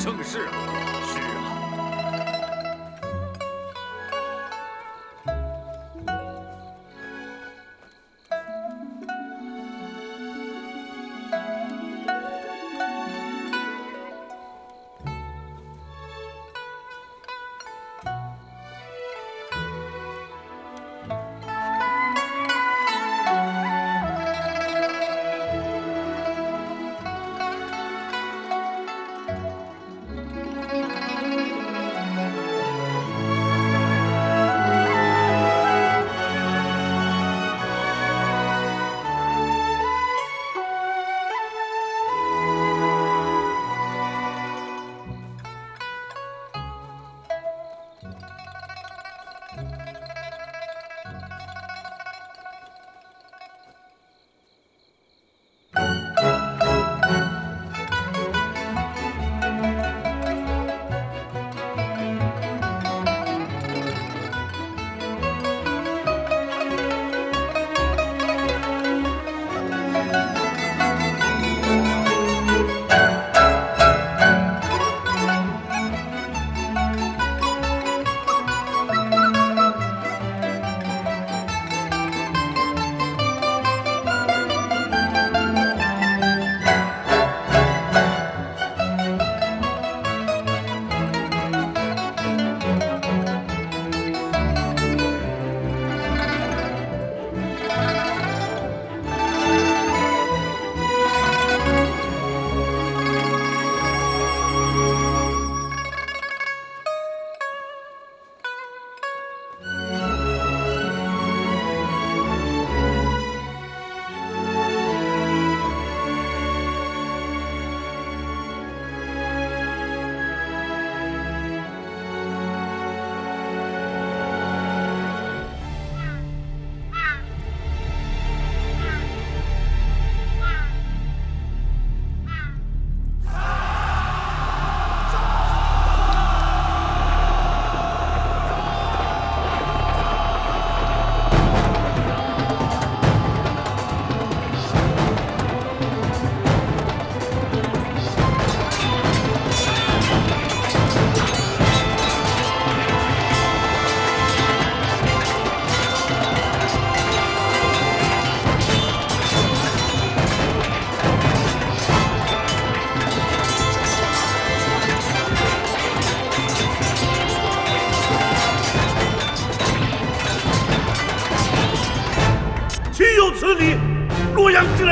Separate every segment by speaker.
Speaker 1: 盛世啊！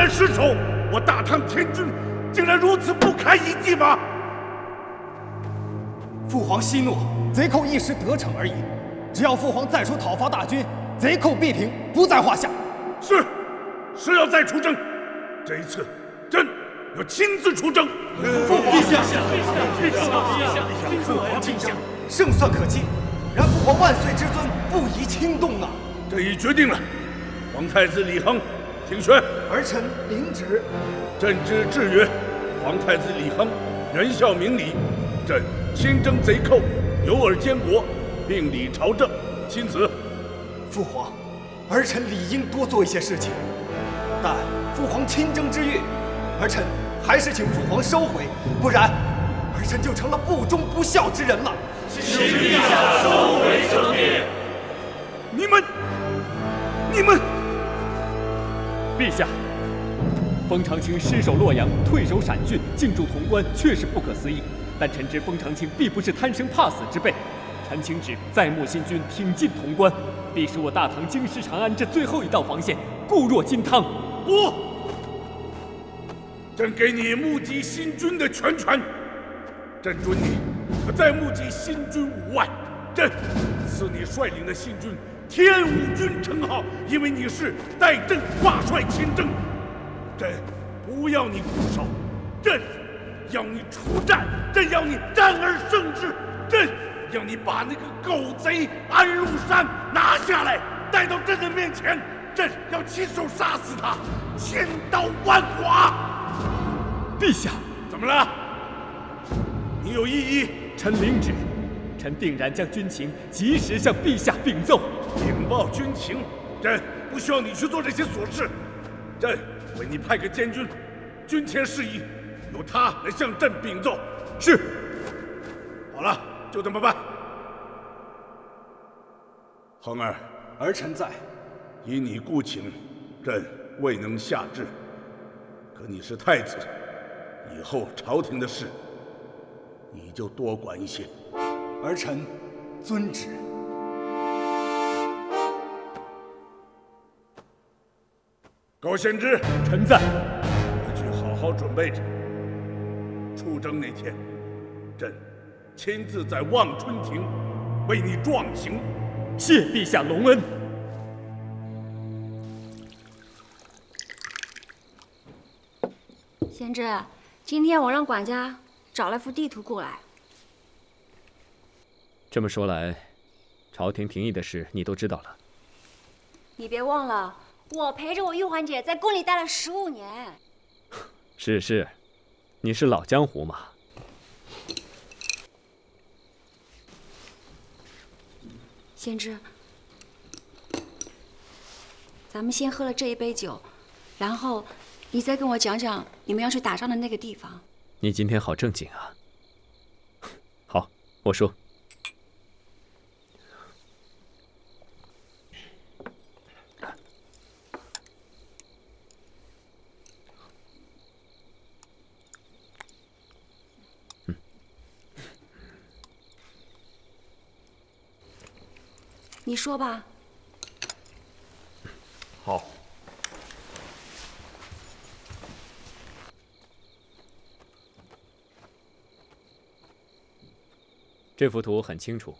Speaker 2: 然失守，我大唐天军竟然如此不堪一击吗？
Speaker 3: 父皇息怒，贼寇一时得逞而已。只要父皇再出讨伐大军，贼寇必平，不在话下。
Speaker 2: 是，是要再出征。这一次，朕要亲自出征。
Speaker 3: 父皇，陛下，陛下，陛下，父皇陛下，胜算可期。然父皇万岁之尊不宜轻动啊！
Speaker 2: 这已决定了。皇太子李亨，听宣。
Speaker 3: 儿臣领旨。
Speaker 2: 朕之制曰：皇太子李亨仁孝明理，朕亲征贼寇，有耳监国，并理朝政。钦此。
Speaker 3: 父皇，儿臣理应多做一些事情，但父皇亲征之欲，儿臣还是请父皇收回，不然儿臣就成了不忠不孝之人了。
Speaker 4: 请陛下收回成命。
Speaker 2: 你们，你们！
Speaker 5: 陛下，封长清失守洛阳，退守陕郡，进驻潼关，确实不可思议。但臣知封长清必不是贪生怕死之辈。臣请旨再募新军，挺进潼关，必使我大唐京师长安这最后一道防线固若金汤。
Speaker 2: 不，朕给你募集新军的全权。朕准你再募集新军五万。朕赐你率领的新军“天武军”称号，因为你是代朕挂帅亲征。朕不要你固守，朕要你出战，朕要你战而胜之，朕要你把那个狗贼安禄山拿下来，带到朕的面前，朕要亲手杀死他，千刀万剐。
Speaker 5: 陛下，
Speaker 2: 怎么了？你有异议？
Speaker 5: 臣领旨。臣定然将军情及时向陛下禀奏。
Speaker 2: 禀报军情，朕不需要你去做这些琐事。朕为你派个监军，军前事宜由他来向朕禀奏。
Speaker 5: 是。
Speaker 2: 好了，就这么办。恒儿，
Speaker 3: 儿臣在。
Speaker 2: 以你故请，朕未能下旨。可你是太子，以后朝廷的事，你就多管一些。
Speaker 3: 儿臣遵旨。
Speaker 2: 高仙芝，
Speaker 5: 臣在。
Speaker 2: 回去好好准备着。出征那天，朕亲自在望春亭为你壮行。
Speaker 5: 谢陛下隆恩。
Speaker 1: 贤侄，今天我让管家找了幅地图过来。
Speaker 5: 这么说来，朝廷廷议的事你都知道了。
Speaker 1: 你别忘了，我陪着我玉环姐在宫里待了十五年。
Speaker 5: 是是，你是老江湖嘛。
Speaker 1: 贤侄，咱们先喝了这一杯酒，然后你再跟我讲讲你们要去打仗的那个地方。
Speaker 5: 你今天好正经啊。好，我说。
Speaker 1: 你说吧。
Speaker 2: 好。
Speaker 5: 这幅图很清楚，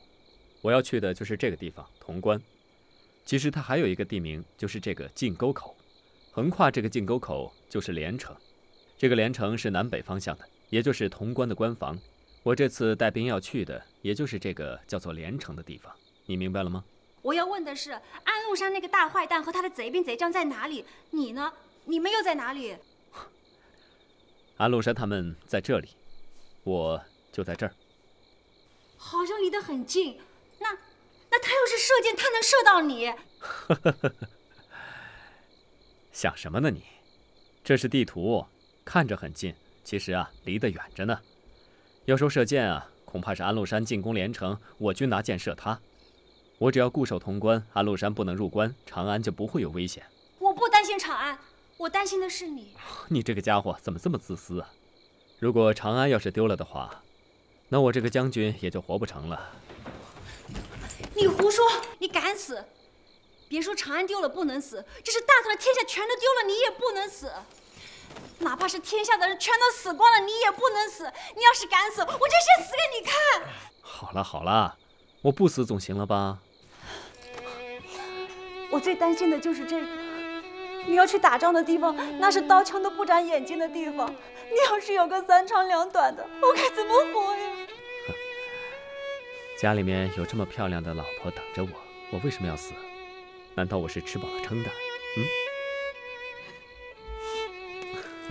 Speaker 5: 我要去的就是这个地方潼关。其实它还有一个地名，就是这个进沟口。横跨这个进沟口就是连城，这个连城是南北方向的，也就是潼关的关防。我这次带兵要去的，也就是这个叫做连城的地方。你明白了吗？
Speaker 1: 我要问的是，安禄山那个大坏蛋和他的贼兵贼将在哪里？你呢？你们又在哪里？
Speaker 5: 安禄山他们在这里，我就在这儿。
Speaker 1: 好像离得很近。那，那他要是射箭，他能射到你？
Speaker 5: 想什么呢你？这是地图，看着很近，其实啊，离得远着呢。要说射箭啊，恐怕是安禄山进攻连城，我军拿箭射他。我只要固守潼关，安禄山不能入关，长安就不会有危险。
Speaker 1: 我不担心长安，我担心的是你。
Speaker 5: 你这个家伙怎么这么自私啊？如果长安要是丢了的话，那我这个将军也就活不成了。
Speaker 1: 你胡说！你敢死？别说长安丢了不能死，就是大唐的天下全都丢了，你也不能死。哪怕是天下的人全都死光了，你也不能死。你要是敢死，我就先死给你看。
Speaker 5: 好了好了，我不死总行了吧？
Speaker 1: 我最担心的就是这个，你要去打仗的地方，那是刀枪都不长眼睛的地方。你要是有个三长两短的，我该怎么活呀？
Speaker 5: 家里面有这么漂亮的老婆等着我，我为什么要死？难道我是吃饱了撑的？
Speaker 1: 嗯？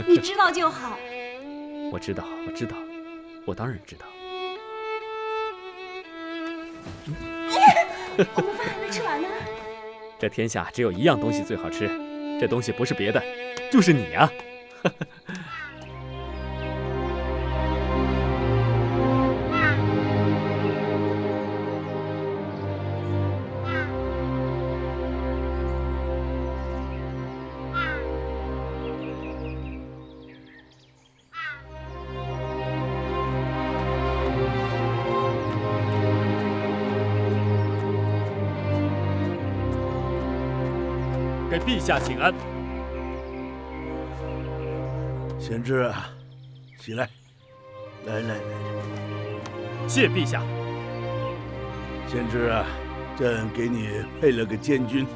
Speaker 1: 你知道就好。
Speaker 5: 我知道，我知道，我当然知道。
Speaker 1: 我们饭还没吃完呢。
Speaker 5: 这天下只有一样东西最好吃，这东西不是别的，就是你啊！给陛下请安。
Speaker 2: 贤侄啊，起来，来来来，
Speaker 5: 谢陛下。
Speaker 2: 贤侄啊，朕给你配了个监军。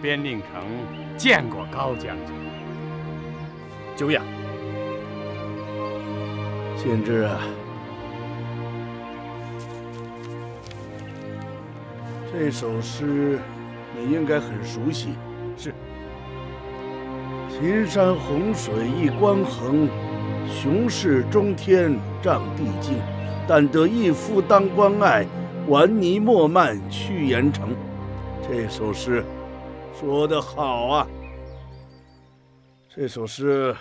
Speaker 6: 边令城见过高将军。
Speaker 5: 久仰。
Speaker 2: 贤侄啊，这首诗你应该很熟悉。秦山洪水一关横，雄势中天仗地精。但得一夫当关隘，顽泥莫漫去盐城。这首诗说得好啊！这首诗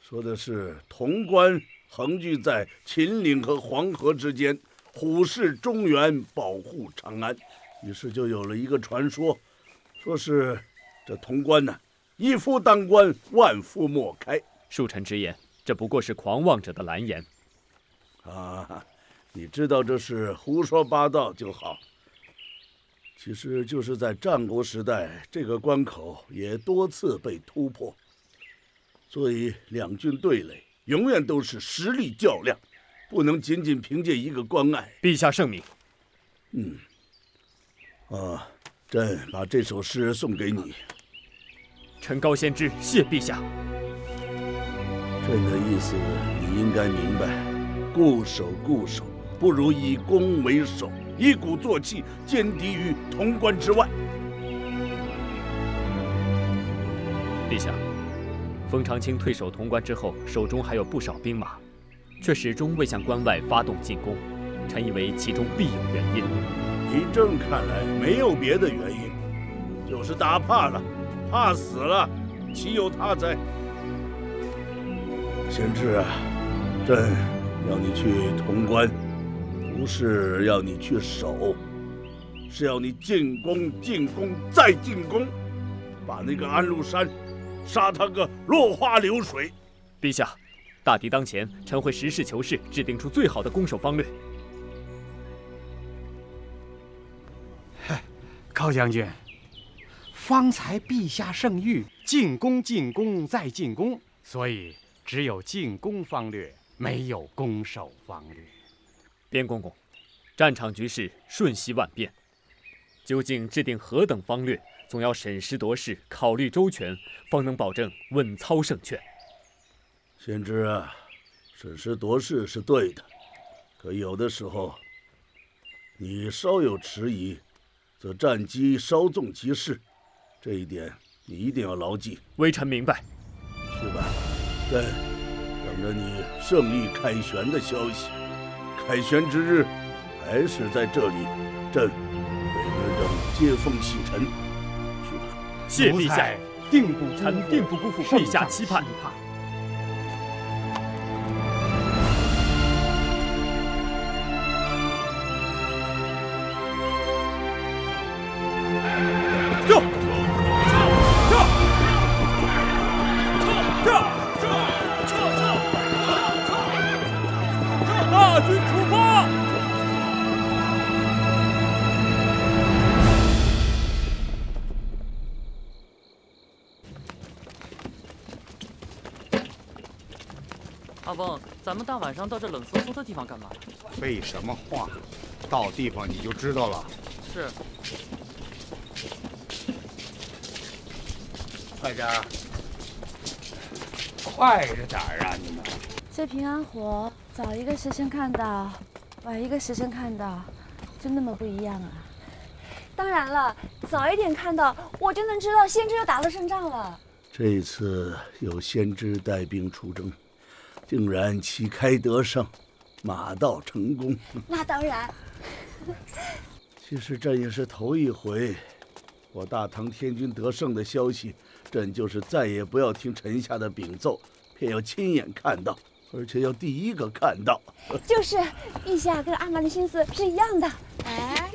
Speaker 2: 说的是潼关横踞在秦岭和黄河之间，虎视中原，保护长安。于是就有了一个传说，说是这潼关呢，一夫当关，万夫莫开。
Speaker 5: 恕臣直言，这不过是狂妄者的蓝言。
Speaker 2: 啊，你知道这是胡说八道就好。其实就是在战国时代，这个关口也多次被突破，所以两军对垒永远都是实力较量，不能仅仅凭借一个关隘。
Speaker 5: 陛下圣明。
Speaker 2: 嗯。啊，朕把这首诗送给你。
Speaker 5: 臣高先知，谢陛下。
Speaker 2: 朕的意思你应该明白，固守固守，不如以攻为守。一鼓作气，歼敌于潼关之外。
Speaker 5: 陛下，封长清退守潼关之后，手中还有不少兵马，却始终未向关外发动进攻。臣以为其中必有原因。
Speaker 2: 以朕看来，没有别的原因，就是打怕了，怕死了，岂有他哉？贤侄啊，朕要你去潼关。不是要你去守，是要你进攻、进攻再进攻，把那个安禄山杀他个落花流水。
Speaker 5: 陛下，大敌当前，臣会实事求是，制定出最好的攻守方略。
Speaker 6: 嗨，高将军，方才陛下圣谕进攻、进攻再进攻，所以只有进攻方略，没有攻守方略。
Speaker 5: 边公公，战场局势瞬息万变，究竟制定何等方略，总要审时度势，考虑周全，方能保证稳操胜券。
Speaker 2: 先知啊，审时度势是对的，可有的时候，你稍有迟疑，则战机稍纵即逝，这一点你一定要牢记。
Speaker 5: 微臣明白。
Speaker 2: 去吧，朕等着你胜利凯旋的消息。凯旋之日，还是在这里，朕为尔等接风洗尘。去吧，
Speaker 5: 谢陛下，定不臣定不辜负陛下期盼。
Speaker 7: 晚上到这冷飕飕的地方干嘛？
Speaker 8: 废什么话，到地方你就知道了。
Speaker 7: 是。
Speaker 6: 快点儿，快着点儿啊！你们。
Speaker 9: 这平安火，早一个时辰看到，晚一个时辰看到，就那么不一样啊？
Speaker 1: 当然了，早一点看到，我就能知道先知又打了胜仗了。
Speaker 2: 这一次有先知带兵出征。竟然旗开得胜，马到成功。
Speaker 1: 那当然。
Speaker 2: 其实朕也是头一回，我大唐天军得胜的消息，朕就是再也不要听臣下的禀奏，偏要亲眼看到，而且要第一个看到。
Speaker 1: 就是，陛下跟阿玛的心思是一样的。
Speaker 9: 哎，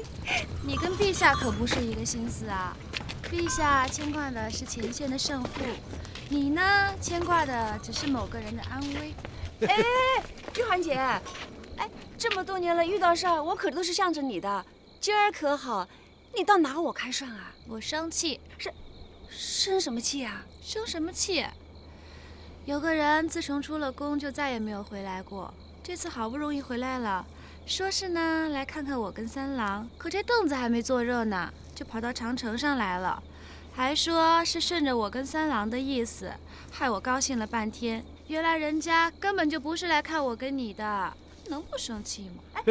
Speaker 9: 你跟陛下可不是一个心思啊！陛下牵挂的是前线的胜负。你呢？牵挂的只是某个人的安危。
Speaker 1: 哎，玉环姐，哎，这么多年了，遇到事儿我可都是向着你的。今儿可好，你倒拿我开涮啊！
Speaker 9: 我生气，
Speaker 1: 生生什么气啊？
Speaker 9: 生什么气？有个人自从出了宫就再也没有回来过。这次好不容易回来了，说是呢来看看我跟三郎，可这凳子还没坐热呢，就跑到长城上来了。还说是顺着我跟三郎的意思，害我高兴了半天。原来人家根本就不是来看我跟你的，能不生气吗？
Speaker 1: 哎，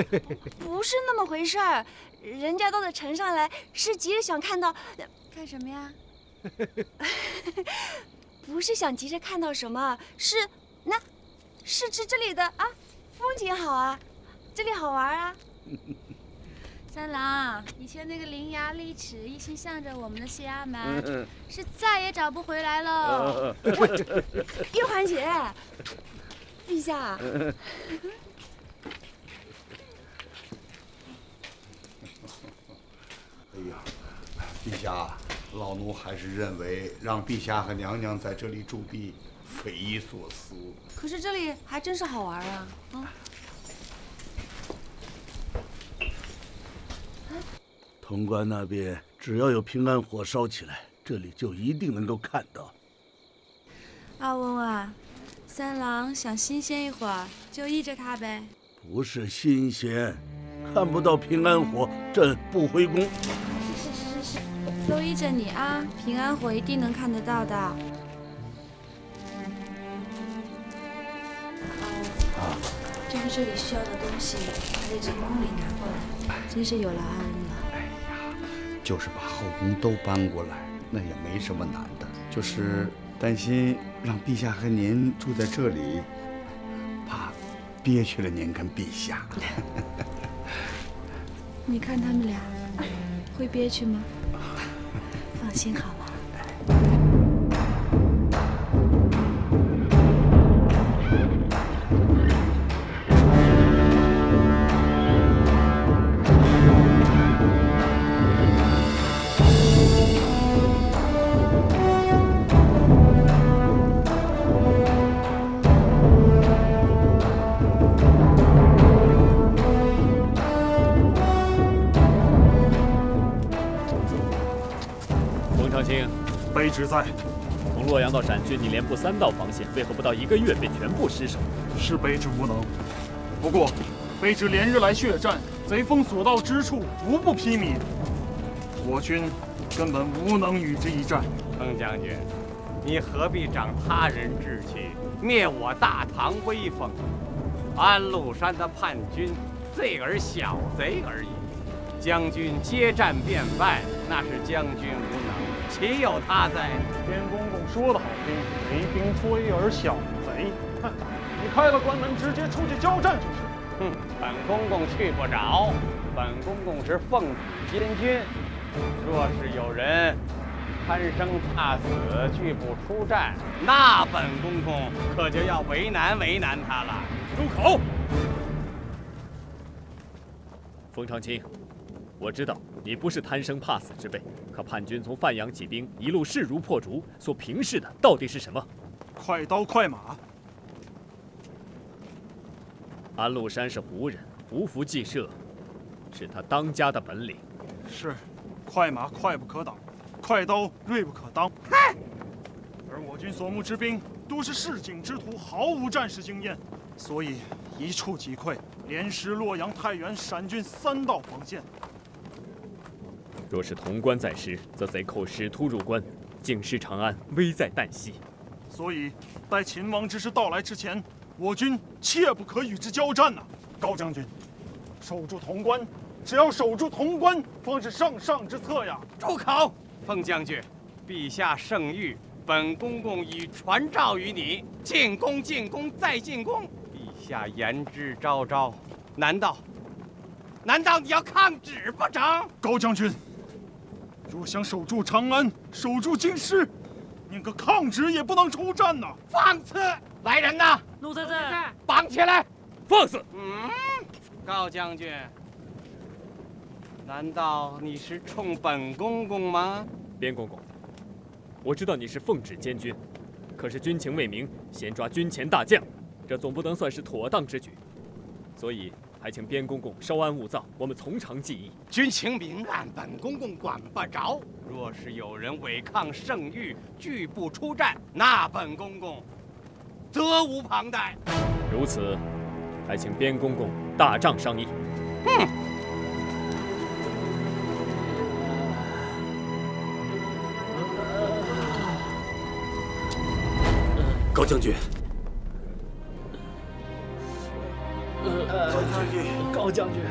Speaker 1: 不是那么回事儿，人家都在城上来，是急着想看到，
Speaker 9: 看什么呀？
Speaker 1: 不是想急着看到什么，是那，是指这里的啊，风景好啊，这里好玩啊。
Speaker 9: 三郎，以前那个伶牙俐齿，一心向着我们的谢阿蛮，是再也找不回来了。
Speaker 1: 玉环姐。陛下。
Speaker 8: 哎呀，陛下，老奴还是认为让陛下和娘娘在这里驻地匪夷所思。
Speaker 1: 可是这里还真是好玩啊。啊。
Speaker 10: 潼关那边只要有平安火烧起来，这里就一定能够看到。
Speaker 9: 阿翁啊，三郎想新鲜一会儿，就依着他呗。
Speaker 10: 不是新鲜，看不到平安火，朕不回宫。
Speaker 9: 是是是是，都依着你啊，平安火一定能看得到的。至于这里需要的东西，还得从宫里拿过来，真是有劳阿恩了。
Speaker 8: 哎呀，就是把后宫都搬过来，那也没什么难的，就是担心让陛下和您住在这里，怕憋屈了您跟陛下。
Speaker 9: 你看他们俩会憋屈吗？放心好了。
Speaker 5: 洛阳到陕郡，你连布三道防线，为何不到一个月便全部失守？
Speaker 11: 是卑职无能。不过，卑职连日来血战，贼锋所到之处，无不披靡。我军根本无能与之一战。
Speaker 6: 冯将军，你何必长他人志气，灭我大唐威风？安禄山的叛军，罪而小贼而已。将军接战便败，那是将军无能，岂有他在？
Speaker 11: 边公公说的好听，贼兵多而小贼。哼，你开了关门，直接出去交战就是。
Speaker 6: 哼，本公公去不着，本公公是奉旨监军。若是有人贪生怕死，拒不出战，那本公公可就要为难为难他了。
Speaker 5: 住口！冯长清，我知道你不是贪生怕死之辈，可叛军从范阳起兵，一路势如破竹，所平视的到底是什么？
Speaker 11: 快刀快马。
Speaker 5: 安禄山是胡人，胡服骑射，是他当家的本领。
Speaker 11: 是，快马快不可挡，快刀锐不可当。而我军所募之兵都是市井之徒，毫无战事经验，所以一触即溃，连失洛阳、太原、陕郡三道防线。
Speaker 5: 若是潼关在时，则贼寇使突入关，警示长安，危在旦夕。
Speaker 11: 所以，待秦王之师到来之前，我军切不可与之交战呐！高将军，守住潼关，只要守住潼关，方是上上之策呀！
Speaker 6: 住口！奉将军，陛下圣谕，本公公已传诏于你：进攻，进攻，再进攻。陛下言之昭昭，难道难道你要抗旨不成？
Speaker 11: 高将军，若想守住长安，守住京师，宁可抗旨也不能出战呐！
Speaker 6: 放肆！来人呐！
Speaker 7: 奴才在。
Speaker 6: 绑起来！
Speaker 5: 放肆！
Speaker 6: 嗯，高将军，难道你是冲本公公吗？
Speaker 5: 边公公，我知道你是奉旨监军，可是军情未明，先抓军前大将，这总不能算是妥当之举，所以还请边公公稍安勿躁，我们从长计议。
Speaker 6: 军情明暗，本公公管不着。若是有人违抗圣谕，拒不出战，那本公公责无旁贷。
Speaker 5: 如此，还请边公公大帐商议。
Speaker 6: 哼！
Speaker 5: 高将军，
Speaker 10: 将军，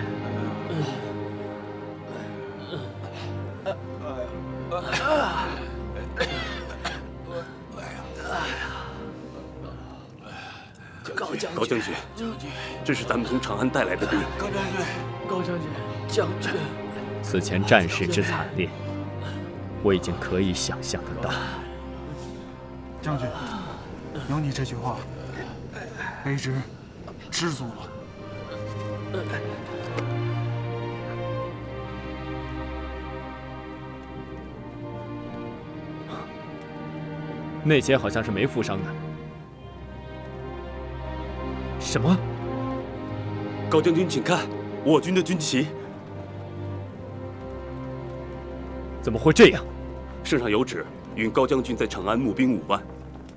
Speaker 7: 高将
Speaker 5: 高将军，这是咱们从长安带来的兵。
Speaker 10: 高将军，
Speaker 7: 高将军，将军，
Speaker 5: 此前战事之惨烈，我已经可以想象得到。
Speaker 11: 将军，有你这句话，卑职知足了。
Speaker 5: 那些好像是没负伤的。
Speaker 12: 什么？高将军请看我军的军旗。
Speaker 5: 怎么会这样？
Speaker 12: 圣上有旨允高将军在长安募兵五万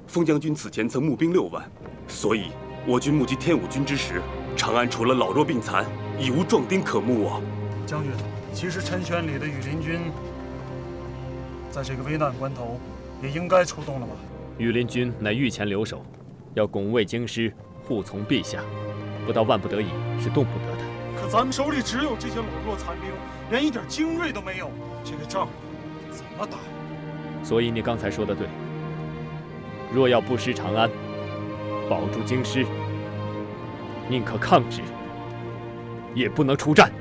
Speaker 12: 封将军此前曾募兵六万所以我军募集天武军之时长安除了老弱病残，已无壮丁可募啊。
Speaker 11: 将军，其实陈玄礼的羽林军，在这个危难关头，也应该出动了吧？
Speaker 5: 羽林军乃御前留守，要拱卫京师，护从陛下，不到万不得已是动不得的。
Speaker 11: 可咱们手里只有这些老弱残兵，连一点精锐都没有，这个仗怎么打？
Speaker 5: 所以你刚才说的对。若要不失长安，保住京师，宁可抗旨，也不能出战。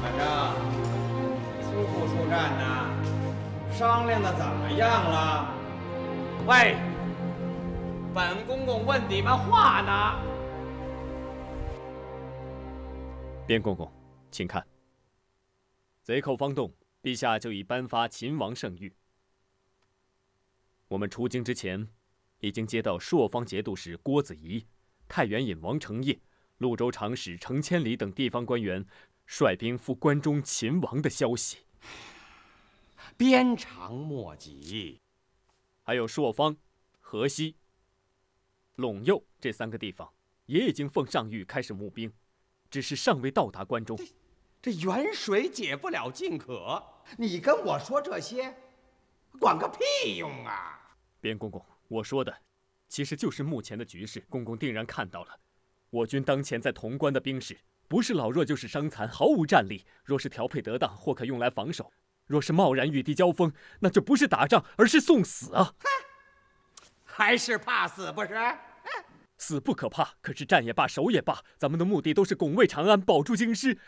Speaker 6: 反正出不出战呢？商量的怎么样了？喂，本公公问你们话呢。
Speaker 5: 边公公，请看。贼寇方动，陛下就已颁发秦王圣谕。我们出京之前，已经接到朔方节度使郭子仪、太原尹王承业、潞州长史程千里等地方官员率兵赴关中擒王的消息。
Speaker 6: 鞭长莫及。
Speaker 5: 还有朔方、河西、陇右这三个地方，也已经奉上谕开始募兵，只是尚未到达关中。
Speaker 6: 这远水解不了近渴，你跟我说这些，管个屁用啊！
Speaker 5: 边公公，我说的其实就是目前的局势。公公定然看到了，我军当前在潼关的兵士，不是老弱就是伤残，毫无战力。若是调配得当，或可用来防守；若是贸然与敌交锋，那就不是打仗，而是送死啊！
Speaker 6: 哼，还是怕死不是？
Speaker 5: 死不可怕，可是战也罢，守也罢，咱们的目的都是拱卫长安，保住京师。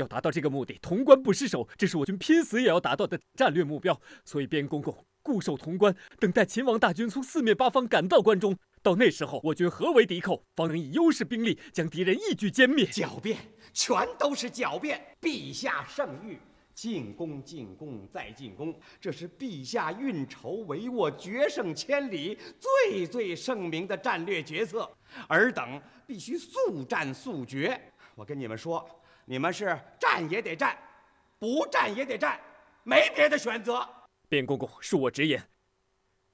Speaker 5: 要达到这个目的，潼关不失守，这是我军拼死也要达到的战略目标。所以，边公公固守潼关，等待秦王大军从四面八方赶到关中。到那时候，我军合围敌寇，方能以优势兵力将敌人一举歼灭。
Speaker 6: 狡辩，全都是狡辩！陛下圣谕，进攻，进攻，再进攻，这是陛下运筹帷幄、决胜千里、最最圣明的战略决策。尔等必须速战速决。我跟你们说。你们是战也得战，不战也得战，没别的选择。
Speaker 5: 卞公公，恕我直言，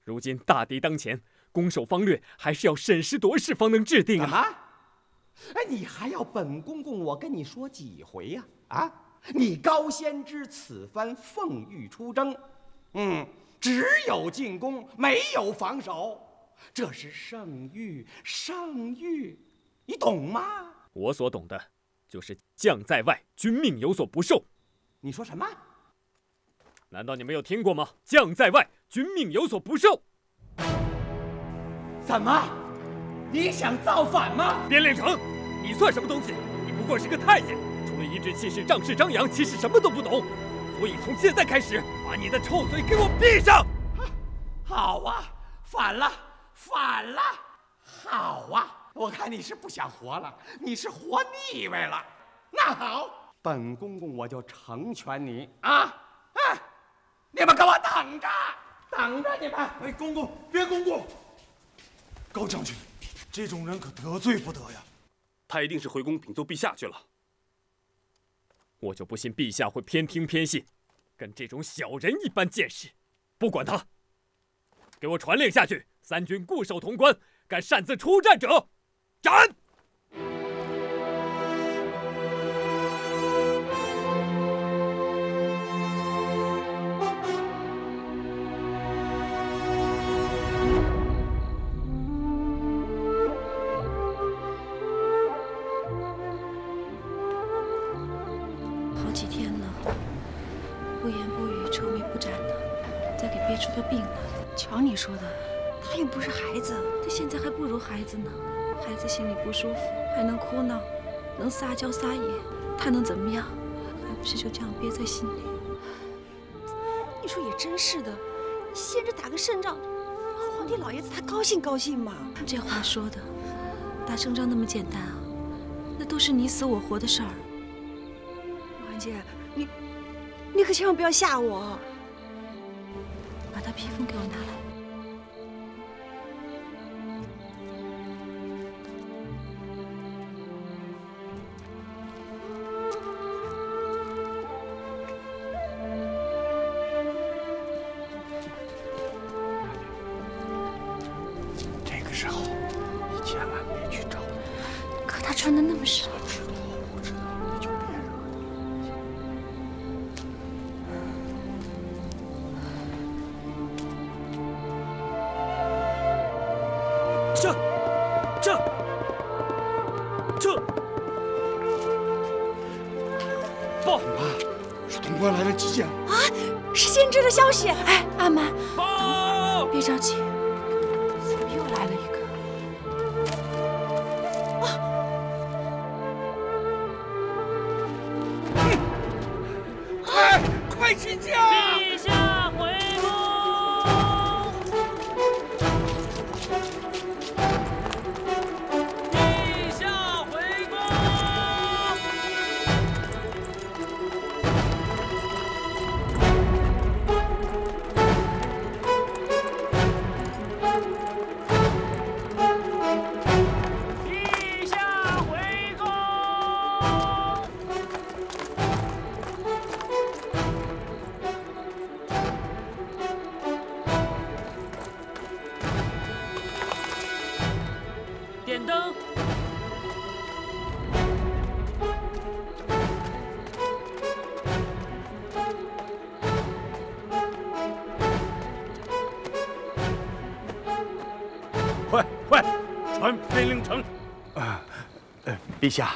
Speaker 5: 如今大敌当前，攻守方略还是要审时度势方能制定啊！
Speaker 6: 哎，你还要本公公我跟你说几回呀？啊，你高先知此番奉御出征，嗯，只有进攻，没有防守，这是圣谕，圣谕，你懂吗？
Speaker 5: 我所懂的。就是将在外，君命有所不受。
Speaker 6: 你说什么？
Speaker 5: 难道你没有听过吗？将在外，君命有所不受。
Speaker 6: 怎么？你想造反吗？
Speaker 5: 边令成，你算什么东西？你不过是个太监，除了颐指气使、仗势张扬，其实什么都不懂。所以从现在开始，把你的臭嘴给我闭上。
Speaker 6: 好啊，反了，反了，好啊。我看你是不想活了，你是活腻歪了。那好，本公公我就成全你啊！哎，你们给我等着，等着你们！
Speaker 11: 哎，公公，别公公，高将军，这种人可得罪不得呀。
Speaker 12: 他一定是回宫禀奏陛下去了。
Speaker 5: 我就不信陛下会偏听偏信，跟这种小人一般见识。不管他，给我传令下去：三军固守潼关，敢擅自出战者。斩！
Speaker 9: 好几天了，不言不语，愁眉不展的，再给憋出个病来。
Speaker 1: 瞧你说的，他又不是孩子，
Speaker 9: 他现在还不如孩子呢。孩子心里不舒服，还能哭闹，能撒娇撒野，他能怎么样？还不是就这样憋在心里？
Speaker 1: 你说也真是的，先着打个胜仗，皇帝老爷子他高兴高兴嘛。
Speaker 9: 这话说的，打胜仗那么简单啊？那都是你死我活的事儿。
Speaker 1: 王姐，
Speaker 13: 你，你可千万不要吓我。把他披风给我拿来。
Speaker 1: 报！
Speaker 7: 妈，是潼关来了急件。
Speaker 13: 啊，是先知的消息！哎，阿满，
Speaker 1: 报！
Speaker 13: 别着急，
Speaker 14: 陛下，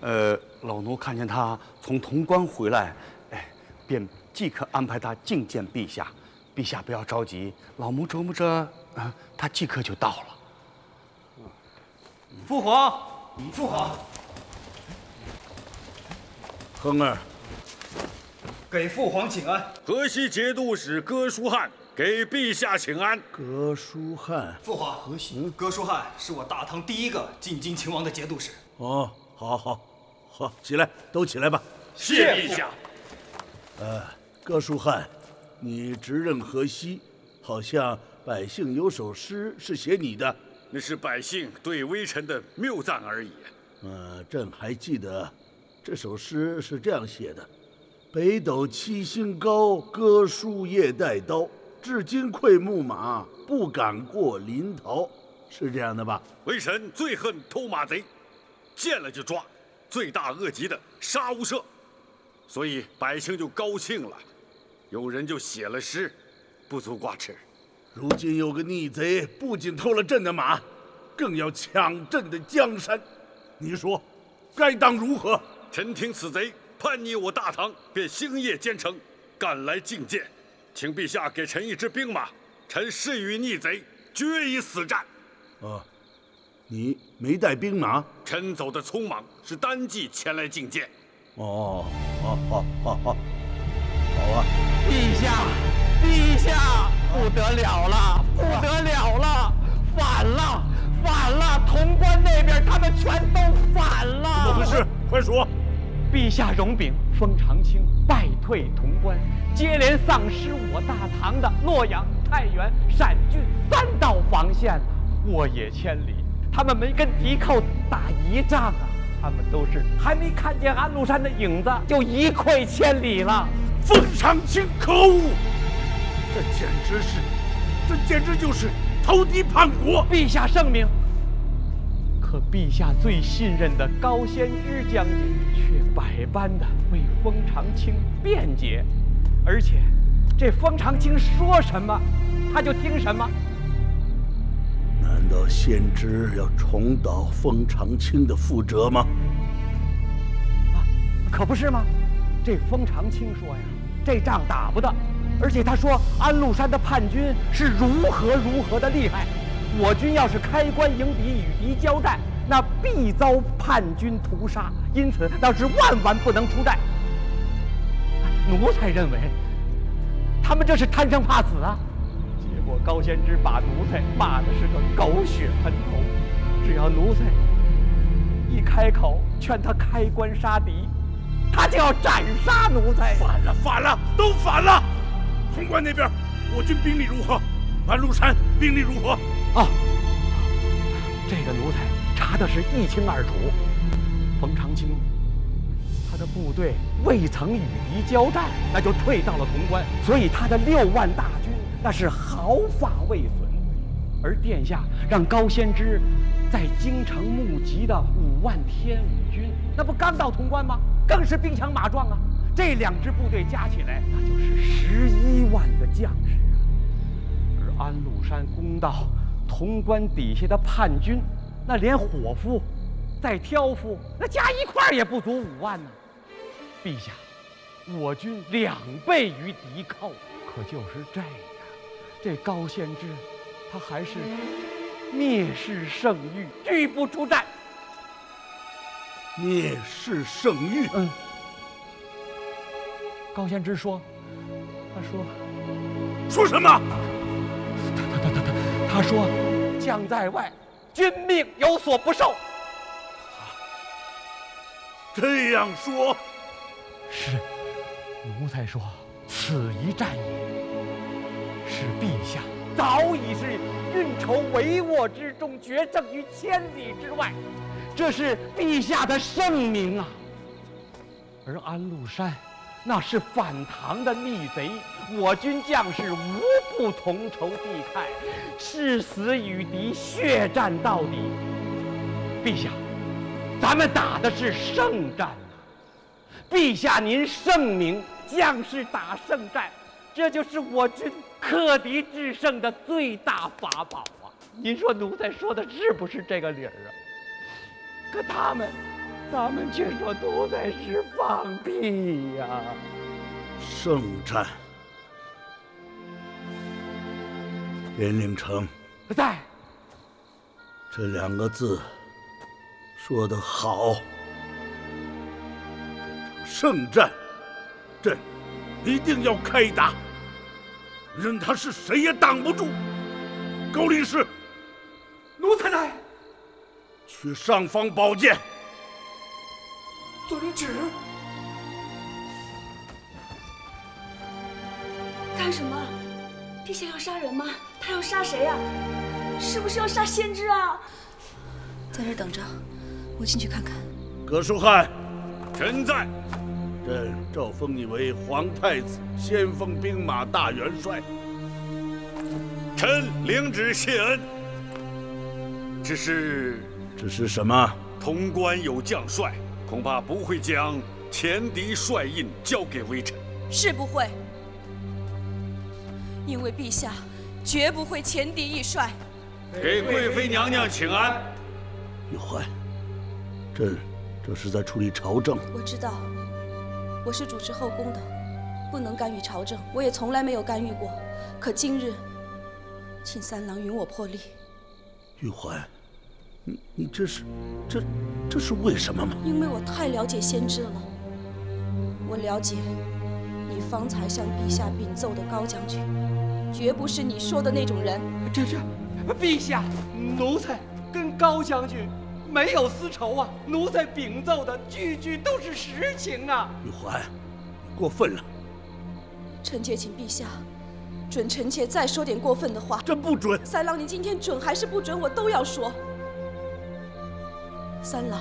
Speaker 8: 呃，老奴看见他从潼关回来，哎，便即刻安排他觐见陛下。陛下不要着急，老奴琢磨着，啊，他即刻就到了。
Speaker 3: 父皇，父皇，
Speaker 2: 亨儿，
Speaker 3: 给父皇请安。
Speaker 10: 河西节度使哥舒翰给陛下请安。
Speaker 2: 哥舒翰，
Speaker 3: 父皇，河西哥舒翰是我大唐第一个进京勤王的节度使。
Speaker 2: 哦，好好好，起来，都起来吧。
Speaker 10: 谢陛下。
Speaker 2: 呃，哥舒翰，你执任河西，好像百姓有首诗是写你的。
Speaker 10: 那是百姓对微臣的谬赞而已。
Speaker 2: 呃，朕还记得，这首诗是这样写的：“北斗七星高，哥舒夜带刀。至今愧牧马，不敢过临洮。”是这样的吧？
Speaker 10: 微臣最恨偷马贼，见了就抓，罪大恶极的杀无赦，所以百姓就高兴了，有人就写了诗，不足挂齿。
Speaker 2: 如今有个逆贼，不仅偷了朕的马，更要抢朕的江山，你说，该当如何？
Speaker 10: 臣听此贼叛逆我大唐，便星夜兼程赶来觐见，请陛下给臣一支兵马，臣誓与逆贼决一死战。
Speaker 2: 啊，你没带兵马？
Speaker 10: 臣走的匆忙，是单骑前来觐见。
Speaker 2: 哦，好，好，好，好，好啊！
Speaker 15: 陛下，陛下，不得了了，不得了了，反了，反了！潼关那边他们全都反了。
Speaker 2: 怎么回事？快说！
Speaker 7: 陛下容禀，封长清败退潼关，接连丧失我大唐的洛阳、太原、陕郡三道防线了沃野千里。他们没跟敌寇打一仗啊，他们都是还没看见安禄山的影子，就一溃千里了。
Speaker 10: 封长清可恶！
Speaker 2: 这简直是，这简直就是投敌叛国！
Speaker 7: 陛下圣明。可陛下最信任的高仙芝将军却百般的为封长清辩解，而且这封长清说什么，他就听什么。
Speaker 2: 难道先知要重蹈封长清的覆辙吗？
Speaker 7: 啊，可不是吗？这封长清说呀，这仗打不得，而且他说安禄山的叛军是如何如何的厉害。我军要是开关迎敌，与敌交战，那必遭叛军屠杀，因此那是万万不能出战。奴才认为，他们这是贪生怕死啊！结果高仙芝把奴才骂的是个狗血喷头，只要奴才一开口劝他开棺杀敌，他就要斩杀奴才。
Speaker 2: 反了，反了，都反了！潼关那边，我军兵力如何？安禄山兵力如何？
Speaker 7: 啊，这个奴才查的是一清二楚。冯长清，他的部队未曾与敌交战，那就退到了潼关，所以他的六万大军那是毫发未损。而殿下让高仙芝在京城募集的五万天武军，那不刚到潼关吗？更是兵强马壮啊！这两支部队加起来，那就是十一万的将士啊。而安禄山攻到潼关底下的叛军，那连伙夫、再挑夫，那加一块也不足五万呢。陛下，我军两倍于敌寇，可就是这，这高仙芝。他还是蔑视圣谕，拒不出战。
Speaker 10: 蔑视圣谕。
Speaker 7: 嗯。高仙芝说：“他说，
Speaker 2: 说什么？
Speaker 7: 他他他他他他说，将在外，君命有所不受。
Speaker 2: 这样说，
Speaker 7: 是奴才说，此一战也，是陛下。”早已是运筹帷幄之中，决胜于千里之外，这是陛下的圣明啊！而安禄山，那是反唐的逆贼，我军将士无不同仇敌忾，誓死与敌血战到底。陛下，咱们打的是胜战啊！陛下您圣明，将士打胜战。这就是我军克敌制胜的最大法宝啊！您说奴才说的是不是这个理儿啊？可他们，他们却说奴才是放屁呀！
Speaker 10: 圣战，边令城
Speaker 7: 在。
Speaker 10: 这两个字说得好。圣战，朕一定要开打。任他是谁也挡不住。高力士，
Speaker 3: 奴才来。
Speaker 10: 取上方宝剑。
Speaker 3: 遵旨。
Speaker 1: 干什么？陛下要杀人吗？他要杀谁啊？是不是要杀先知啊？
Speaker 9: 在这等着，我进去看看。
Speaker 10: 葛书汉，
Speaker 2: 臣在。
Speaker 10: 朕诏封你为皇太子，先锋兵马大元帅。
Speaker 2: 臣领旨谢恩。只是，
Speaker 10: 只是什么？
Speaker 2: 潼关有将帅，恐怕不会将前敌帅印交给微臣。
Speaker 16: 是不会，因为陛下绝不会前敌易帅。
Speaker 2: 给贵妃娘娘请安。
Speaker 10: 玉环，朕这是在处理朝政。
Speaker 16: 我知道。我是主持后宫的，不能干预朝政，我也从来没有干预过。可今日，请三郎允我破例。
Speaker 10: 玉环，你你这是，这这是为什么吗？
Speaker 16: 因为我太了解先知了。我了解，你方才向陛下禀奏的高将军，绝不是你说的那种人。
Speaker 7: 这这，陛下，奴才跟高将军。没有私仇啊！奴才禀奏的句句都是实情啊！
Speaker 10: 玉环，你过分了！
Speaker 16: 臣妾请陛下准臣妾再说点过分的话。
Speaker 10: 朕不准！
Speaker 16: 三郎，你今天准还是不准，我都要说。三郎，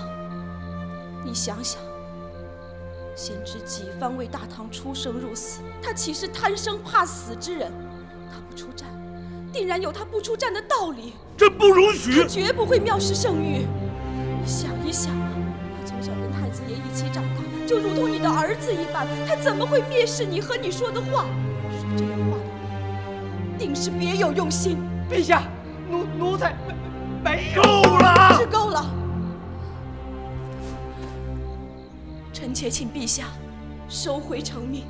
Speaker 16: 你想想，先知几番为大唐出生入死，他岂是贪生怕死之人？他不出战，定然有他不出战的道理。
Speaker 10: 朕不容许！
Speaker 16: 他绝不会藐视圣谕。想一想啊，他从小跟太子爷一起长大，就如同你的儿子一般，他怎么会蔑视你和你说的话？说这样话的人，定是别有用心。
Speaker 7: 陛下，奴奴才没
Speaker 10: 够了，
Speaker 16: 是够了。臣妾请陛下收回成命。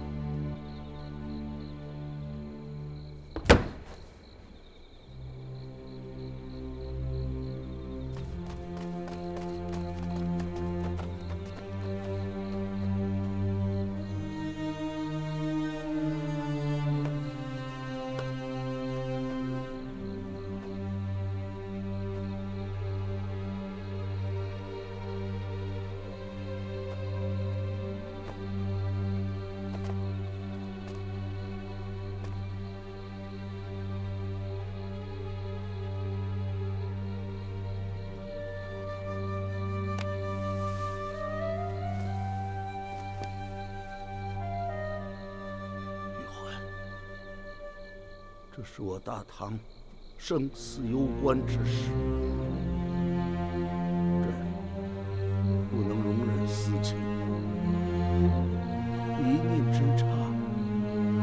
Speaker 17: 是我大唐生死攸关之事，朕不能容忍私情，一念之差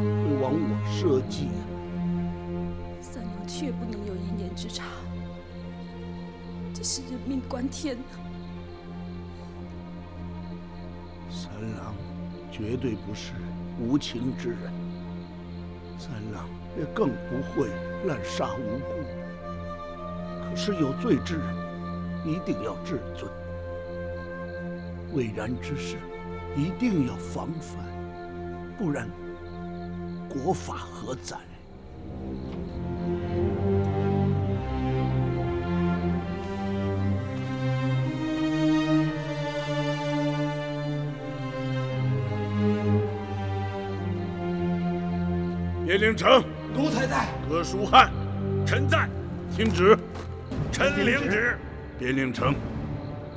Speaker 17: 会亡我社稷。
Speaker 16: 三郎却不能有一念之差，这是人命关天呐！
Speaker 17: 三郎绝对不是无情之人，三郎也更不会滥杀无辜。可是有罪之人一定要治罪，未然之事一定要防范，不然国法何在？
Speaker 2: 边陵城，
Speaker 6: 奴才在。
Speaker 2: 葛书汉，
Speaker 10: 臣在。
Speaker 2: 听旨。
Speaker 10: 臣领旨。
Speaker 2: 边令城，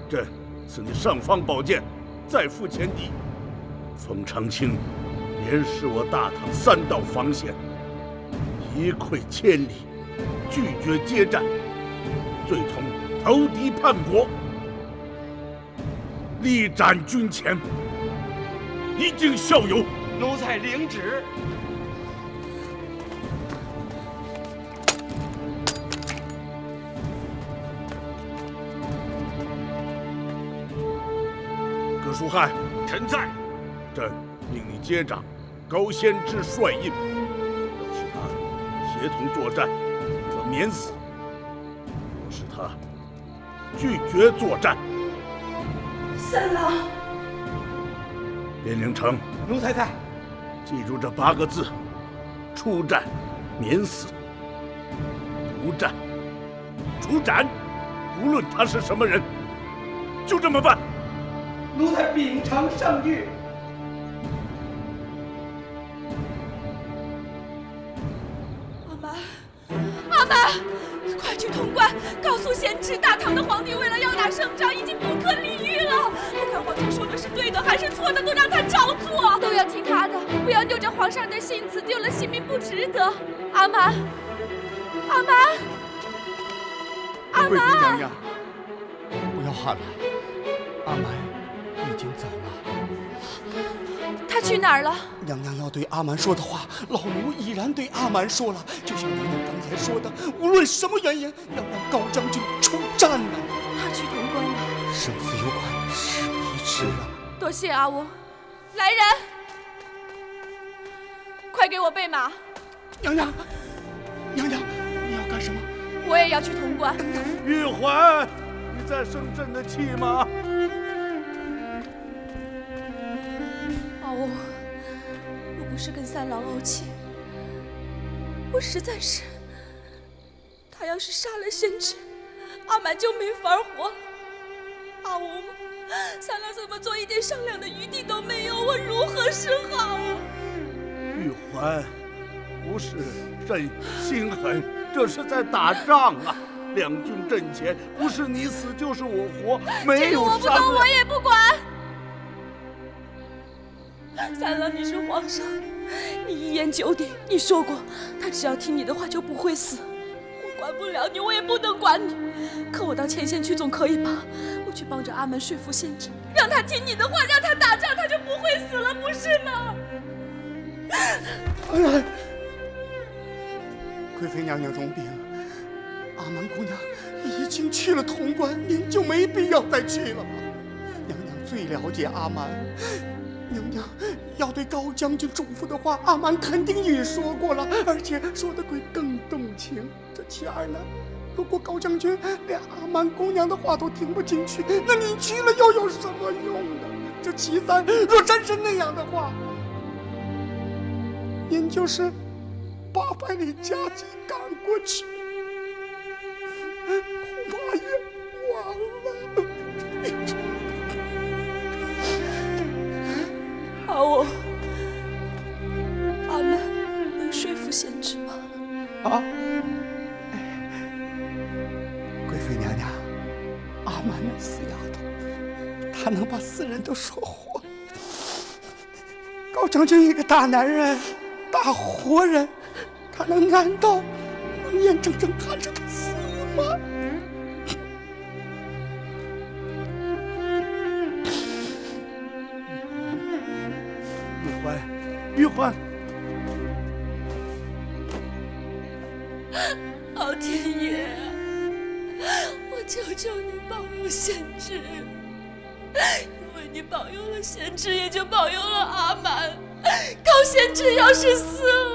Speaker 2: 朕赐你尚方宝剑，再赴前敌。冯长清连失我大唐三道防线，一溃千里，拒绝接战，最同投敌叛国，力斩军前，一儆效尤。
Speaker 18: 奴才领旨。
Speaker 2: 葛书汉，
Speaker 10: 臣在。
Speaker 2: 朕命你接掌高仙芝帅印，要是他协同作战，则免死；若是他拒绝作战，
Speaker 16: 三郎，
Speaker 2: 边陵城，
Speaker 6: 奴才在。
Speaker 2: 记住这八个字：出战免死，不战处斩。无论他是什么人，就这么办。
Speaker 6: 奴才秉承圣谕。
Speaker 16: 阿瞒，阿瞒，快去潼关，告诉贤侄，大唐的皇帝为了要打胜仗，已经不可理喻了。不管皇上说的是对的还是错的，都让他照做，
Speaker 19: 都要听他的，不要丢着皇上的性子，丢了性命不值得。阿瞒，阿瞒，阿
Speaker 18: 贵妃娘，娘，不要喊了，阿瞒已经走了。
Speaker 19: 他去哪儿了？
Speaker 18: 娘娘要对阿蛮说的话，老奴已然对阿蛮说了。就像娘娘刚才说的，无论什么原因，要让高将军出战呢。
Speaker 19: 他去潼关了。
Speaker 18: 生死攸关，事不宜迟啊！
Speaker 19: 多谢阿翁。来人，快给我备马。
Speaker 18: 娘娘，娘娘，你要干什么？
Speaker 19: 我也要去潼关。
Speaker 2: 玉环，你在生朕的气吗？
Speaker 16: 阿翁，我不是跟三郎怄气，我实在是，他要是杀了先知，阿满就没法活了。阿五，三郎怎么做一点商量的余地都没有？我如何是好啊？
Speaker 2: 玉环，不是朕心狠，这是在打仗啊！两军阵前，不是你死就是我活，没
Speaker 19: 这个
Speaker 2: 有
Speaker 19: 我不懂，我也不管。
Speaker 16: 三郎，你是皇上，你一言九鼎，你说过，他只要听你的话就不会死。我管不了你，我也不能管你。可我到前线去总可以吧？我去帮着阿门说服先知，让他听你的话，让他打仗，他就不会死了，不是吗？
Speaker 18: 安然，贵妃娘娘容禀，阿蛮姑娘已经去了潼关，您就没必要再去了吧？娘娘最了解阿蛮，娘娘要对高将军嘱咐的话，阿蛮肯定也说过了，而且说的会更动情。这其二呢，如果高将军连阿蛮姑娘的话都听不进去，那你去了又有什么用呢？这其三，若真是那样的话，您就是八百里加急赶过去，恐怕也我，
Speaker 16: 阿曼能说服贤侄吗？
Speaker 18: 啊！贵妃娘娘，阿曼那死丫头，她能把死人都说活。高将军一个大男人，大活人，他能难道能眼睁睁看着他死吗？
Speaker 16: 老 天爷，我求求你保佑贤侄，因为你保佑了贤侄，也就保佑了阿满。高贤侄要是死了……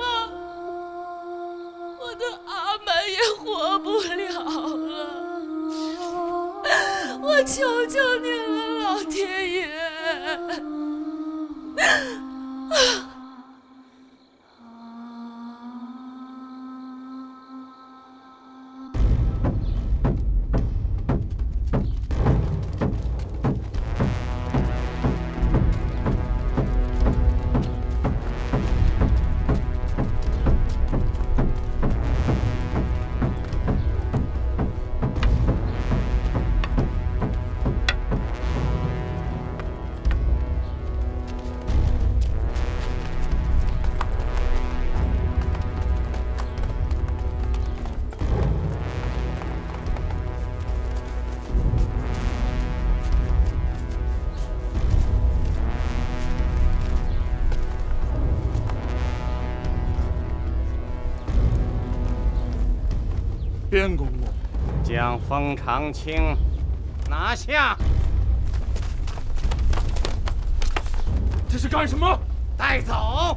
Speaker 20: 将封长清拿下！
Speaker 11: 这是干什么？
Speaker 20: 带走！